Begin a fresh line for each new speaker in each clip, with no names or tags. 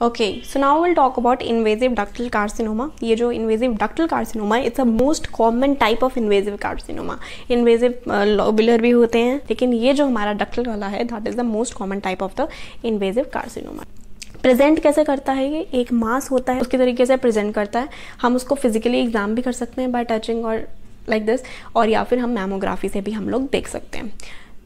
Okay so now will talk about invasive ductal carcinoma ये जो invasive ductal carcinoma it's a most common type of invasive carcinoma invasive lobular भी होते हैं, लेकिन ये जो हमारा डक्टल वाला है that is the most common type of the invasive carcinoma present कैसे करता है ये? एक मास होता है, उसके तरीके से प्रेजेंट करता है। हम उसको फिजिकली एग्ज़ाम भी कर सकते हैं बाय टचिंग और लाइक दिस और या फिर हम मैमोग्राफी से भी हम लोग देख सकते हैं।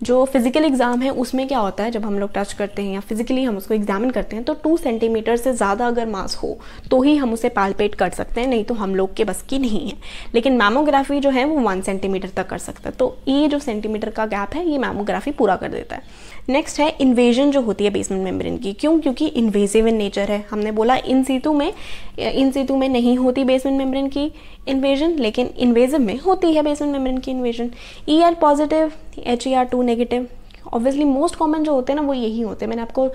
जो फ़िज़िकल एग्ज़ाम है, उसमें क्या होता है, जब हम लोग टच करते हैं या फिजिकली हम उसको एग्जामिन करते हैं तो टू सेंटीमीटर से ज़्यादा अगर मास हो तो ही हम उसे पालपेट कर सकते हैं, नहीं तो हम लोग के बस की नहीं है। लेकिन मैमोग्राफी जो है, वो वन सेंटीमीटर तक कर सकता है। तो ये जो सेंटीमीटर का गैप है, ये मैमोग्राफी पूरा कर देता है। नेक्स्ट है इन्वेजन जो होती है बेसमेंट मेम्ब्रेन की। क्यों? क्योंकि इन्वेजिव इन नेचर है। हमने बोला इन सीतु में इन सीतु में नहीं होती बेसमेंट मेम्ब्रेन की इन्वेजन लेकिन इन्वेजिव में होती है बेसमेंट मेम्ब्रेन की invasion E R positive H E R two negative obviously most common जो होते हैं ना, वो यही होते हैं। मैंने आपको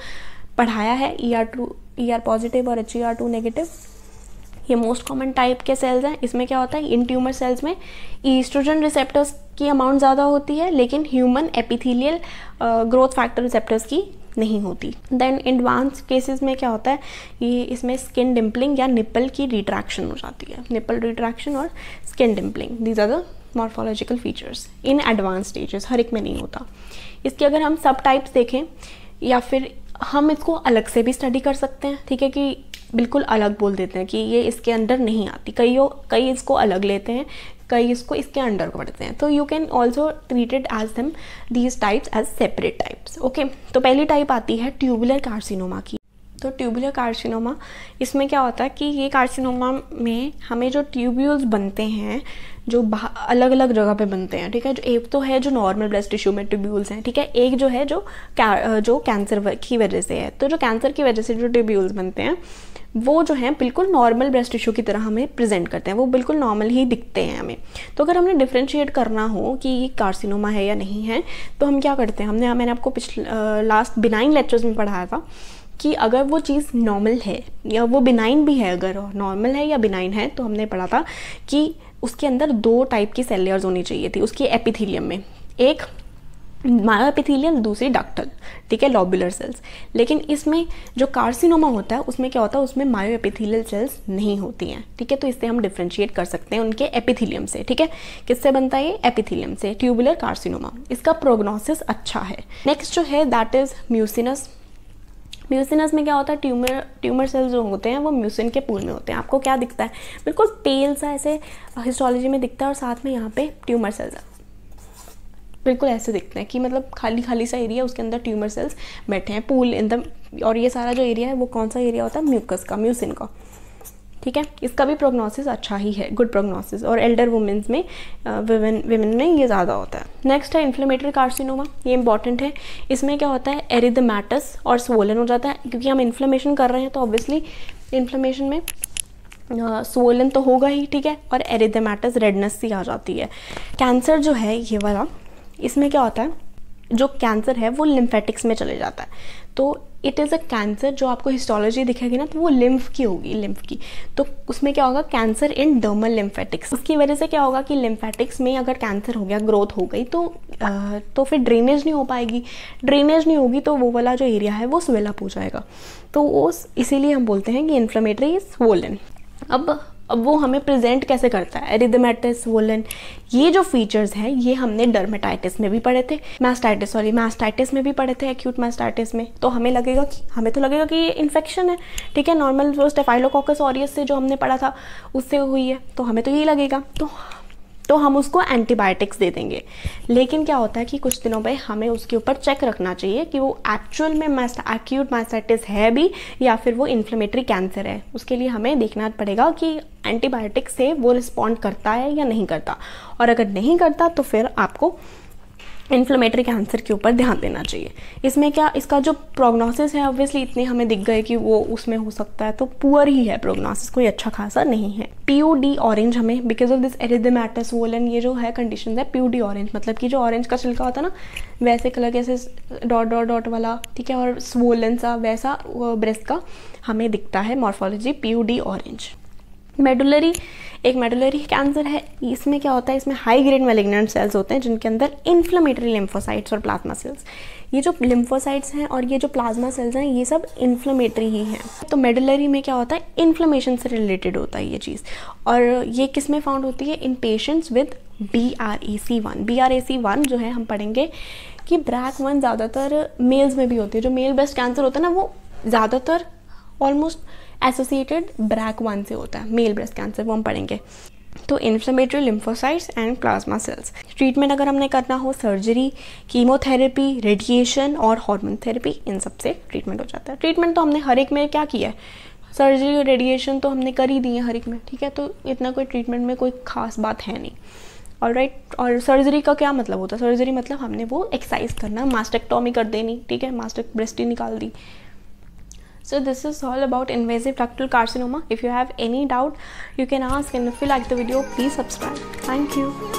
पढ़ाया है E R two E R positive और H E R two negative ये मोस्ट कॉमन टाइप के सेल्स हैं। इसमें क्या होता है? इन ट्यूमर सेल्स में ईस्ट्रोजन रिसेप्टर्स की अमाउंट ज़्यादा होती है, लेकिन human epithelial growth factor receptors की नहीं होती। देन एडवांस केसेस में क्या होता है? ये इसमें स्किन डिम्पलिंग या निपल की रिट्रैक्शन हो जाती है। निपल रिट्रैक्शन और skin dimpling these are the morphological features in advance stages हर एक में नहीं होता। इसके अगर हम सब टाइप्स देखें, या फिर हम इसको अलग से भी स्टडी कर सकते हैं, ठीक है कि बिल्कुल अलग बोल देते हैं कि ये इसके अंडर नहीं आती। कई कई इसको अलग लेते हैं, कई इसको इसके अंडर पढ़ते हैं। तो you can also treated as them these types as separate types okay तो पहली टाइप आती है ट्यूबुलर कार्सिनोमा की। तो ट्यूबुलर कार्सिनोमा इसमें क्या होता है कि ये कार्सिनोमा में हमें जो ट्यूब्यूल्स बनते हैं जो अलग अलग जगह पे बनते हैं, ठीक है? जो एक तो है जो नॉर्मल ब्रेस्ट टिश्यू में ट्यूब्यूल्स हैं, ठीक है? एक जो है जो जो कैंसर की वजह से है। तो जो कैंसर की वजह से जो ट्यूब्यूल्स बनते हैं, वो जो है बिल्कुल नॉर्मल ब्रेस्ट टिश्यू की तरह हमें प्रेजेंट करते हैं। वो बिल्कुल नॉर्मल ही दिखते हैं हमें। तो अगर हमने डिफ्रेंशिएट करना हो कि ये कार्सिनोमा है या नहीं है तो हम क्या करते हैं? हमने, मैंने आपको पिछले लास्ट बिनाइन लेक्चर्स में पढ़ाया था कि अगर वो चीज़ नॉर्मल है, या वो बिनाइन भी है, अगर नॉर्मल है या बिनाइन है तो हमने पढ़ा था कि उसके अंदर दो टाइप की सेल लेयर्स होनी चाहिए थी, उसकी एपिथीलियम में। एक मायोएपिथीलियल दूसरी डक्टल ठीक है लॉबुलर सेल्स लेकिन इसमें जो कार्सिनोमा होता है, उसमें क्या होता है, उसमें मायोएपिथीलियल सेल्स नहीं होती हैं, ठीक है तो इससे हम डिफ्रेंशिएट कर सकते हैं उनके एपिथीलियम से, ठीक है। किससे बनता है एपिथीलियम से ट्यूबुलर कार्सिनोमा इसका प्रोग्नोसिस अच्छा है। नेक्स्ट जो है दैट इज़ म्यूसिनस म्यूसिनस में क्या होता है? ट्यूमर ट्यूमर सेल्स जो होते हैं, वो म्यूसिन के पूल में होते हैं। आपको क्या दिखता है? बिल्कुल पेल सा ऐसे हिस्टोलॉजी में दिखता है और साथ में यहाँ पे ट्यूमर सेल्स बिल्कुल ऐसे दिखते हैं कि मतलब खाली खाली सा एरिया उसके अंदर ट्यूमर सेल्स बैठे हैं पूल इन द और ये सारा जो एरिया है, वो कौन सा एरिया होता है? म्यूकस का म्यूसिन का। ठीक है? इसका भी प्रोग्नोसिस अच्छा ही है गुड प्रोग्नोसिस और एल्डर वुमेंस में विमेन विमेन में ये ज़्यादा होता है. नेक्स्ट है इन्फ्लेमेटरी कार्सिनोमा ये इंपॉर्टेंट है. इसमें क्या होता है? एरिदमैटस और स्वोलन हो जाता है. क्योंकि हम इन्फ्लेमेशन कर रहे हैं तो ऑब्वियसली इन्फ्लेमेशन में स्वोलन तो होगा ही, ठीक है? और एरिदमैटस रेडनेस सी आ जाती है. कैंसर जो है, ये वाला, इसमें क्या होता है? जो कैंसर है, वो लिम्फेटिक्स में चले जाता है. तो इट इज़ अ कैंसर जो आपको हिस्टोलॉजी दिखेगी ना तो वो लिम्फ की होगी लिम्फ की। तो उसमें क्या होगा? कैंसर इन डर्मल लिम्फेटिक्स उसकी वजह से क्या होगा कि लिम्फेटिक्स में अगर कैंसर हो गया ग्रोथ हो गई तो आ, तो फिर ड्रेनेज नहीं हो पाएगी। ड्रेनेज नहीं होगी तो वो वाला जो एरिया है वो स्वेलअप हो जाएगा। तो वो इसीलिए हम बोलते हैं कि इन्फ्लेमेटरी इज़ वोलन अब अब वो हमें प्रेजेंट कैसे करता है? एरिदमेटिस वोलन ये जो फीचर्स हैं, ये हमने डर्मेटाइटिस में भी पढ़े थे मैस्टाइटिस सॉरी मैस्टाइटिस में भी पढ़े थे एक्यूट मैस्टाइटिस में। तो हमें लगेगा कि, हमें तो लगेगा कि ये इन्फेक्शन है, ठीक है? नॉर्मल जो स्टेफाइलोकॉकस ऑरियस से जो हमने पढ़ा था, उससे हुई है। तो हमें तो यही लगेगा। तो तो हम उसको एंटीबायोटिक्स दे देंगे। लेकिन क्या होता है कि कुछ दिनों पर हमें उसके ऊपर चेक रखना चाहिए कि वो एक्चुअल में मैस्ट एक्यूट मैस्टाइटिस है भी या फिर वो इन्फ्लेमेटरी कैंसर है। उसके लिए हमें देखना पड़ेगा कि एंटीबायोटिक से वो रिस्पॉन्ड करता है या नहीं करता। और अगर नहीं करता तो फिर आपको इन्फ्लेमेटरी कैंसर के ऊपर ध्यान देना चाहिए। इसमें क्या, इसका जो प्रोग्नोसिस है ऑब्वियसली इतने हमें दिख गए कि वो उसमें हो सकता है तो पुअर ही है प्रोग्नोसिस कोई अच्छा खासा नहीं है। पीयू डी ऑरेंज हमें because of this erythematous swollen ये जो है कंडीशन है पीयू डी ऑरेंज मतलब कि जो ऑरेंज का छिलका होता है ना, वैसे कलर कैसे डॉट डॉट डॉट वाला, ठीक है, और स्वोलन सा, वैसा ब्रेस्ट का हमें दिखता है morphology peau d orange medullary, एक मेडुलरी कैंसर है, इसमें क्या होता है, इसमें हाई ग्रेड मेलिग्नेंट सेल्स होते हैं, जिनके अंदर इन्फ्लेमेटरी लिम्फोसाइट्स और प्लाज्मा सेल्स ये जो लिम्फोसाइट्स हैं और ये जो प्लाज्मा सेल्स हैं, ये सब इन्फ्लेमेटरी ही हैं। तो मेडुलरी में क्या होता है इन्फ्लेमेशन से रिलेटेड होता है ये चीज़। और ये किसमें फाउंड होती है in patients with B R A C one B R A C one जो है, हम पढ़ेंगे कि ब्रैक वन ज़्यादातर मेल्स में भी होती है। जो मेल ब्रेस्ट कैंसर होता है ना, वो ज़्यादातर ऑलमोस्ट एसोसिएटेड ब्रैक वन से होता है मेल ब्रेस्ट कैंसर वो हम पढ़ेंगे। तो inflammatory lymphocytes and plasma cells treatment अगर हमने करना हो सर्जरी कीमोथेरेपी रेडिएशन और हार्मोन थेरेपी इन सबसे ट्रीटमेंट हो जाता है। ट्रीटमेंट तो हमने हर एक में क्या किया है? सर्जरी और रेडिएशन तो हमने कर ही दी है हर एक में ठीक है? तो इतना कोई ट्रीटमेंट में कोई खास बात है नहीं। और राइट right, और सर्जरी का क्या मतलब होता है? सर्जरी मतलब हमने वो एक्सरसाइज करना मास्टेक्टोमी कर देनी ठीक है? मास्टेक ब्रेस्ट ही निकाल दी। So this is all about invasive ductal carcinoma. If you have any doubt, you can ask and if you like the video, please subscribe. Thank you.